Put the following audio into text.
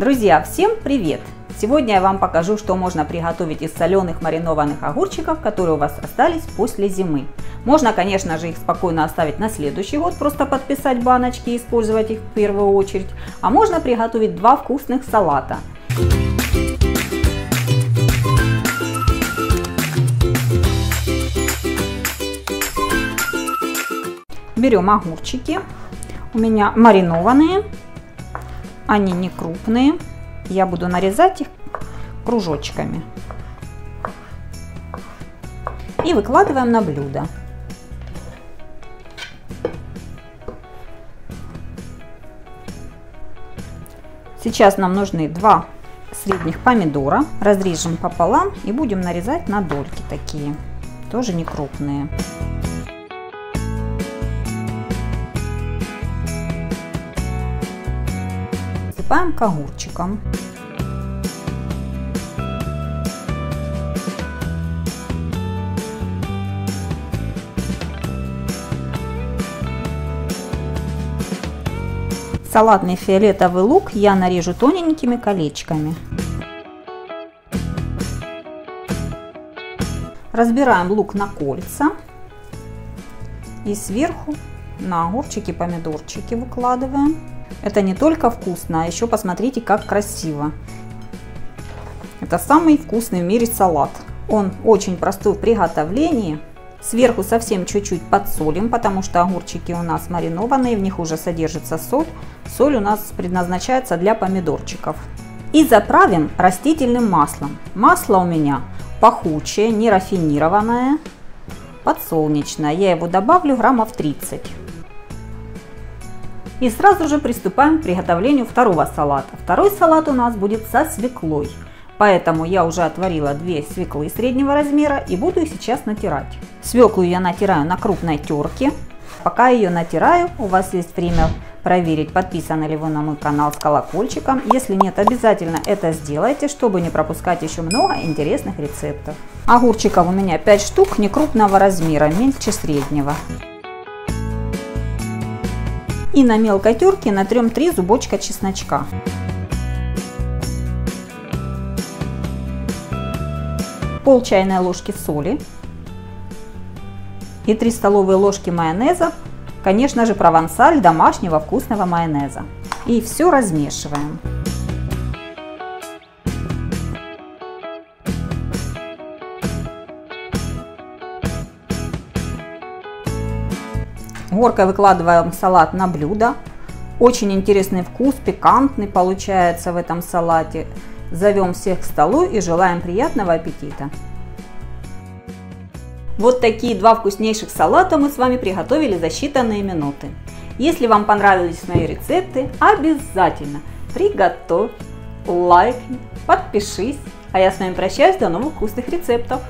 Друзья, всем привет! Сегодня я вам покажу, что можно приготовить из соленых маринованных огурчиков, которые у вас остались после зимы. Можно, конечно же, их спокойно оставить на следующий год, просто подписать баночки и использовать их в первую очередь. А можно приготовить два вкусных салата. Берем огурчики. У меня маринованные они не крупные. Я буду нарезать их кружочками. И выкладываем на блюдо. Сейчас нам нужны два средних помидора. Разрежем пополам и будем нарезать на дольки такие, тоже не крупные. Приступаем к огурчикам. Салатный фиолетовый лук я нарежу тоненькими колечками. Разбираем лук на кольца и сверху на огурчики, помидорчики выкладываем. Это не только вкусно, а еще посмотрите, как красиво. Это самый вкусный в мире салат. Он очень простой в приготовлении. Сверху совсем чуть-чуть подсолим, потому что огурчики у нас маринованные, в них уже содержится соль. Соль у нас предназначается для помидорчиков. И заправим растительным маслом. Масло у меня пахучее, не рафинированное, подсолнечное. Я его добавлю граммов 30. И сразу же приступаем к приготовлению второго салата. Второй салат у нас будет со свеклой. Поэтому я уже отварила две свеклы среднего размера и буду их сейчас натирать. Свеклу я натираю на крупной терке. Пока ее натираю, у вас есть время проверить, подписаны ли вы на мой канал с колокольчиком. Если нет, обязательно это сделайте, чтобы не пропускать еще много интересных рецептов. Огурчиков у меня 5 штук, не крупного размера, мельче среднего. И на мелкой терке натрем 3 зубочка чесночка. Пол чайной ложки соли и 3 столовые ложки майонеза, конечно же провансаль домашнего вкусного майонеза. И все размешиваем. Горкой выкладываем салат на блюдо. Очень интересный вкус, пикантный получается в этом салате. Зовем всех к столу и желаем приятного аппетита. Вот такие два вкуснейших салата мы с вами приготовили за считанные минуты. Если вам понравились мои рецепты, обязательно приготовь, лайкни, подпишись. А я с вами прощаюсь, до новых вкусных рецептов.